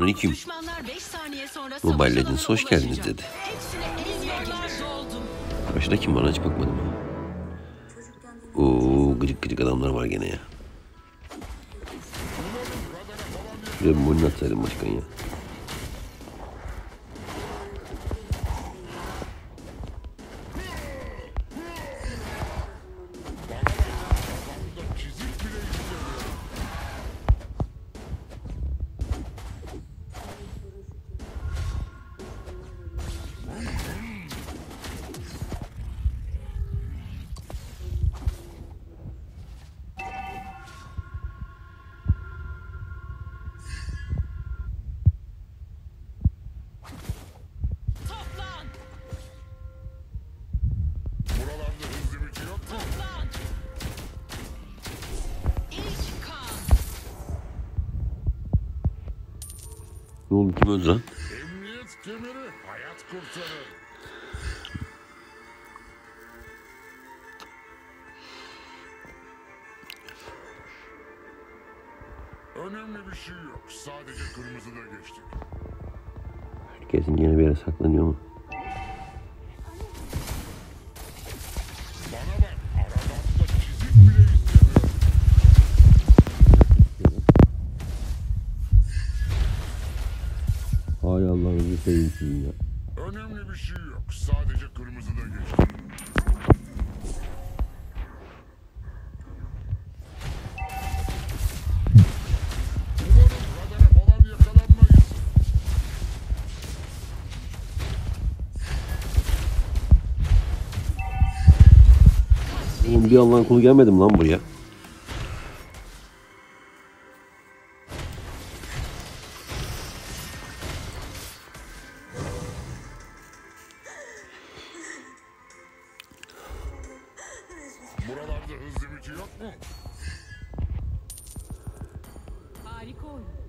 Aleyküm. Düşmanlar 5 saniye sonra Mobile Legends, hoş geldiniz dedi. Karşıda kim var hiç bakmadım ha. Oo gıcık gıcık adamlar var gene ya. Şuraya bir molin atsaydın başkan ya. Ne oldu kim öldü lan? Emniyet kemeri hayat kurtarır. Önemli bir şey yok. Sadece kırmızıda geçtik. Kesin yine bir yere saklanıyor mu? Sizin ya. Önemli bir şey yok. Sadece kırmızıda yakalanmayız. Oğlum bir Allah'ın kulu gelmedim lan buraya. Bir yok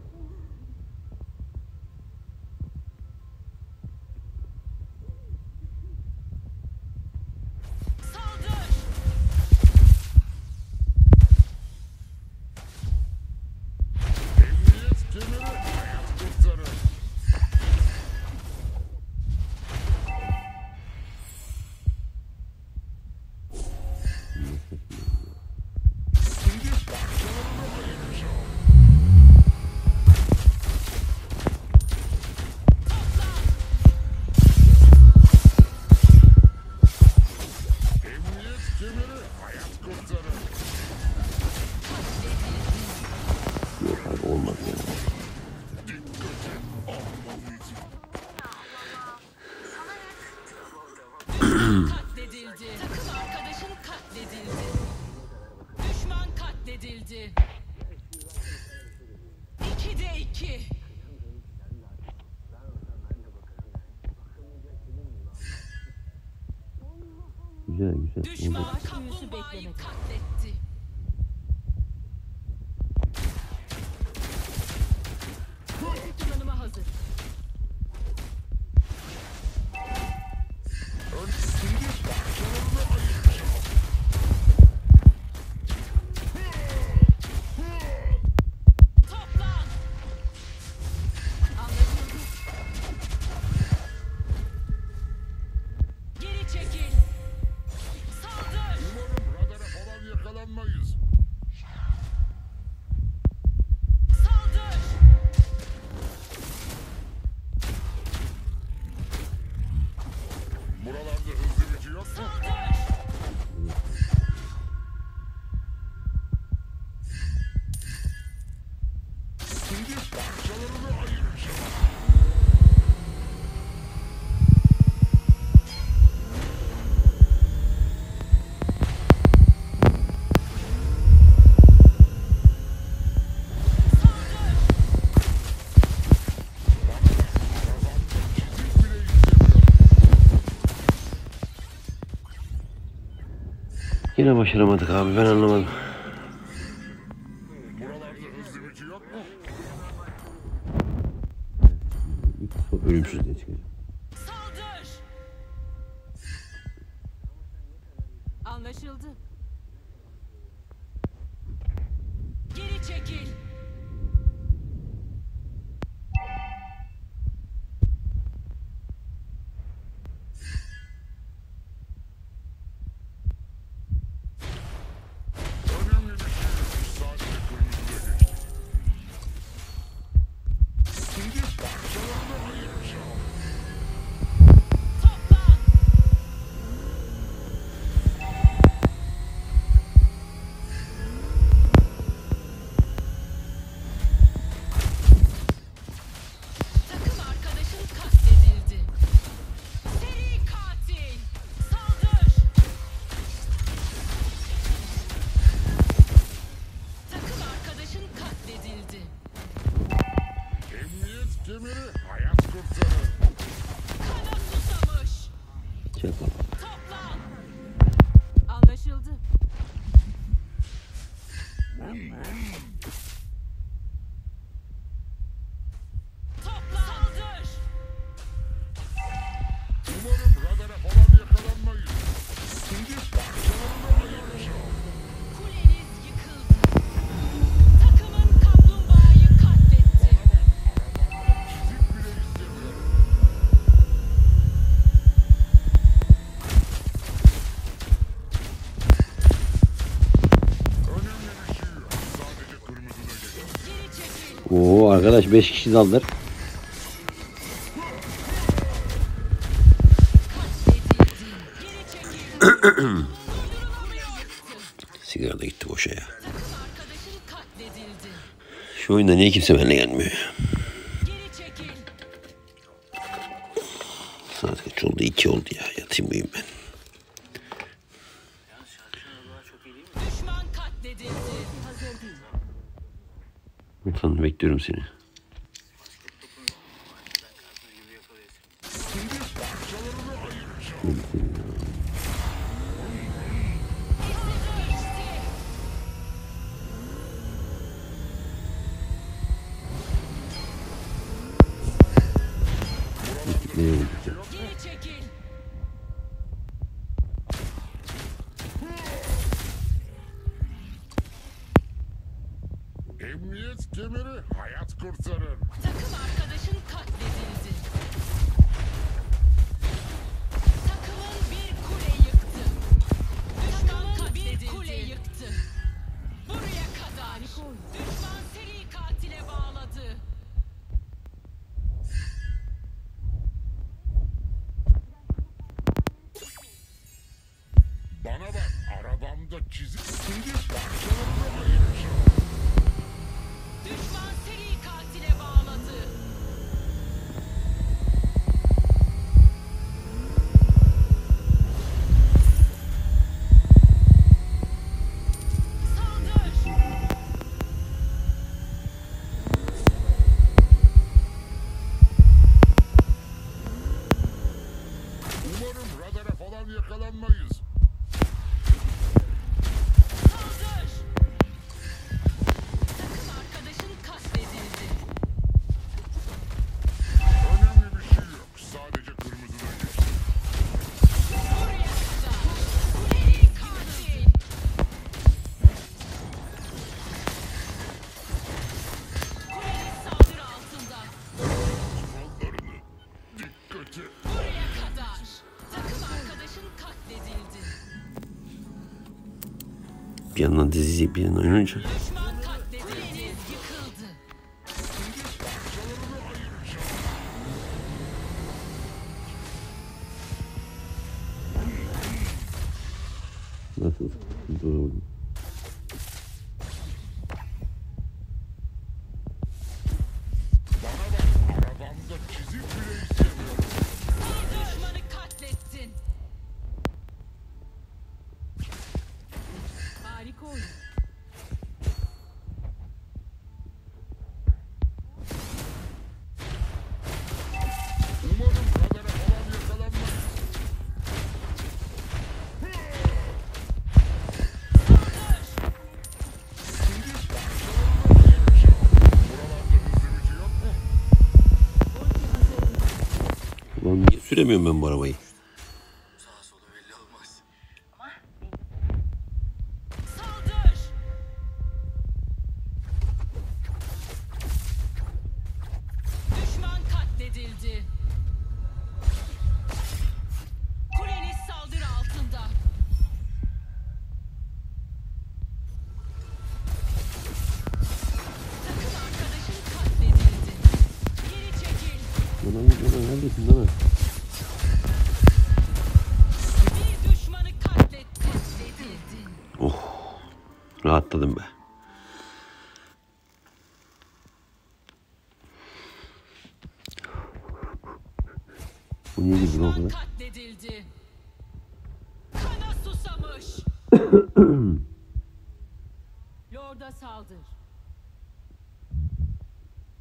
Yok abi olmaz ya. Cut. Yine başaramadık abi ben anlamadım. 结果。Arkadaş 5 kişi daldır. Sigara da gitti boşa ya. Şu oyunda niye kimse benimle gelmiyor? Neye vuracağım? Emniyet kemeri hayat kurtarır. постепенно, дозипи, ну и koyun. Ulan niye süremiyorum ben bu arabayı? Farkında mı? Oh. Rahatladım be. Bu niye gibi lan bu? Lorda saldır.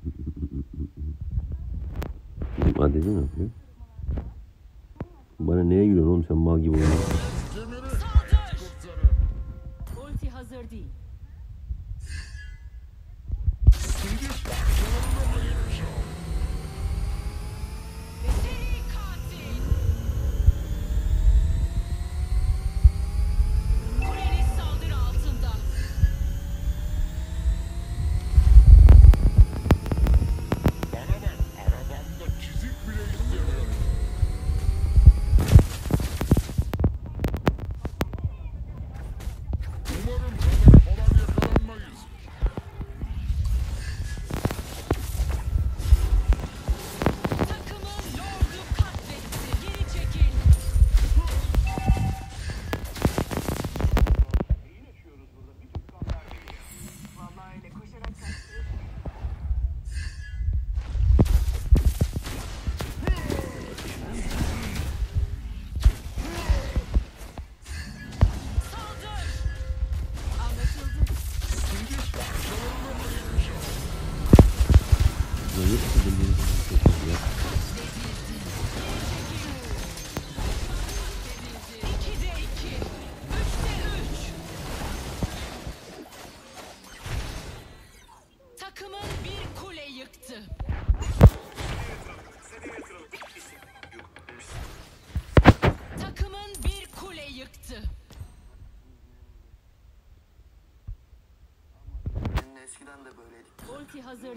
Adeli ne yapıyor? Bana neye gülüyorsun oğlum sen mal gibi oynuyorsun. Ulti hazır değil.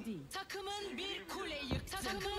değil. Takımın bir kule yıktı. Takımın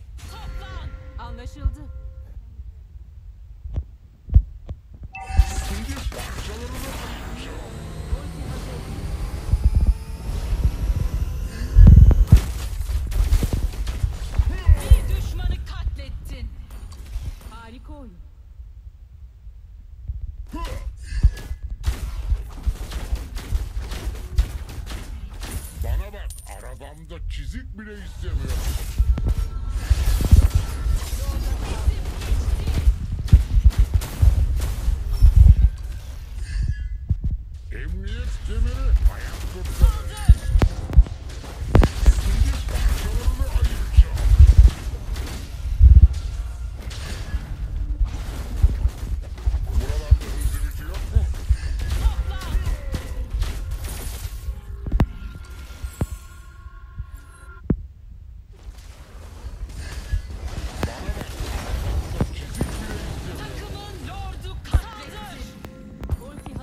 Toplan. Anlaşıldı. Süngüç, çalarını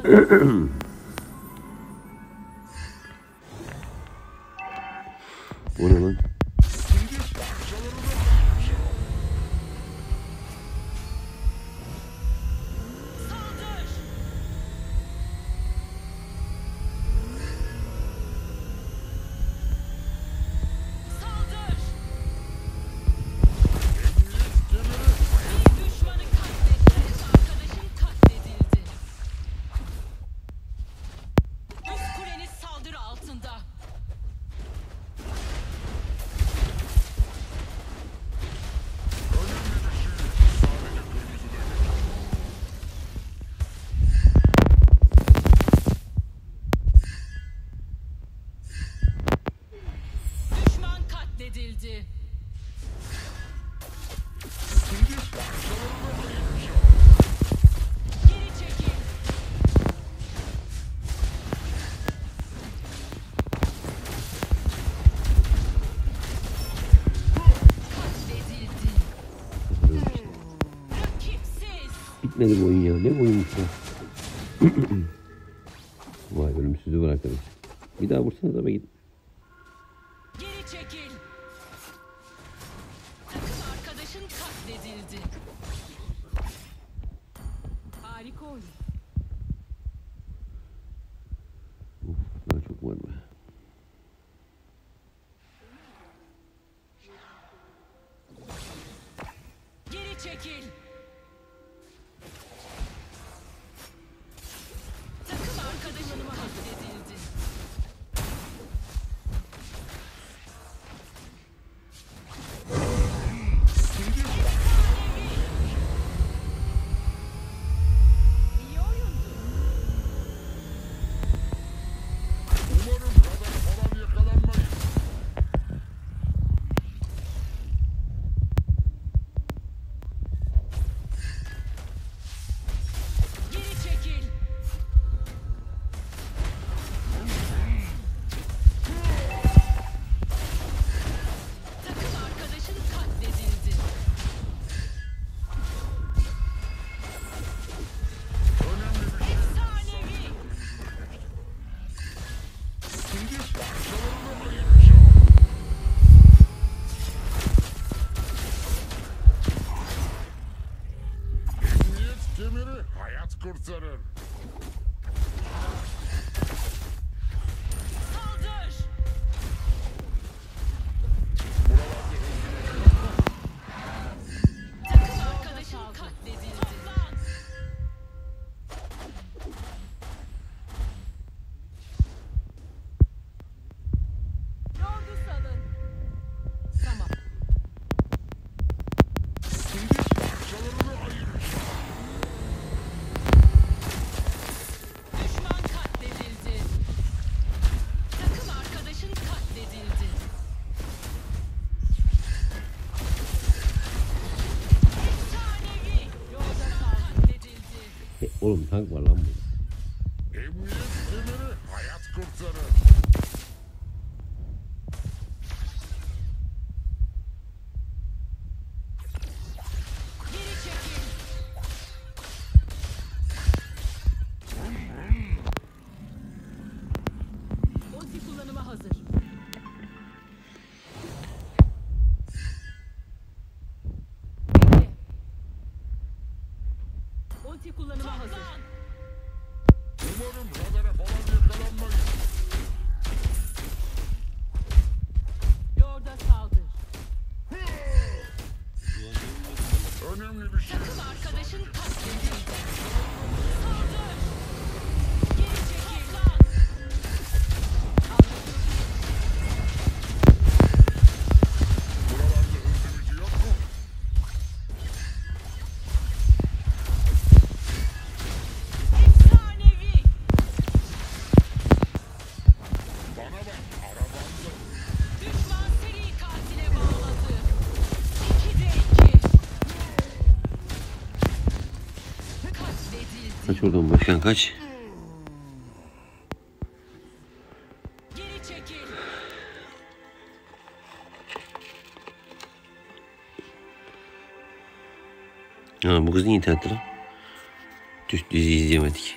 嗯 Benim oyun ya. Ne oyunmuş ya. Vay ölümsüzü bırakırım. Bir daha vursanız ama gidin. Sıkıştırdım yanıma. ร唔มทั้ anti kullanıma Toplan. hazır. Umarım radara falan yakalanmayız. Yorda saldır. Önemli bir şey. Takım arkadaşın katledildi. Kaç oradan başkan kaç. Ha bu kız niye internette lan? Düz dizi izleyemedik.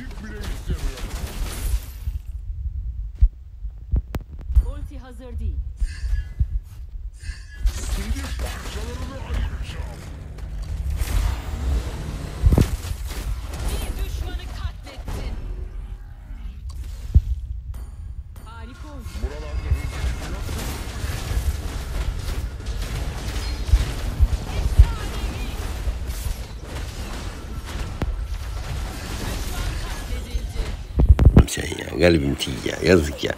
Müzik bile istemiyorum. Ulti hazır değil. Kalbim tih ya yazık ya.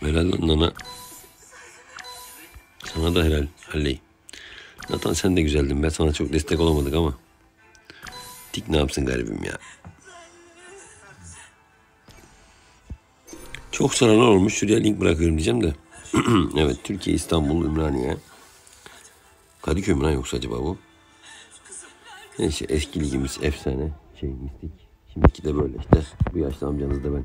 Helal lan Nana. Sana da helal Halley. Nathan sen de güzeldin be. Sana çok destek olamadık ama. Tik ne yapsın garibim ya. Çok soranlar olmuş. Şuraya link bırakıyorum diyeceğim de. evet Türkiye İstanbul Ümraniye. Kadıköy mü lan yoksa acaba bu? Neyse eski ligimiz efsane. Şey mistik. Şimdiki de böyle işte. Bu yaşta amcanız da ben.